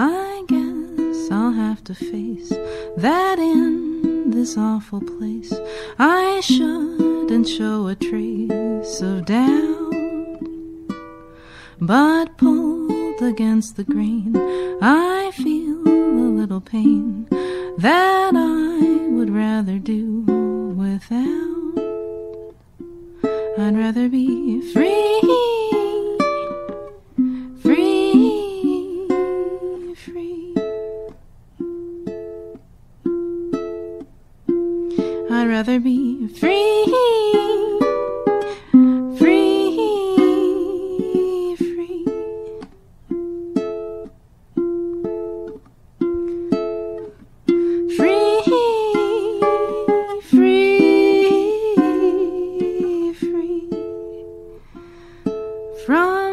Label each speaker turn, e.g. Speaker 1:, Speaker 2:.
Speaker 1: I guess I'll have to face that in this awful place I shouldn't show a trace of doubt, but pulled against the grain, I feel a little pain that I would rather do without. I'd rather be free I'd rather be free, free, free. Free, free, free from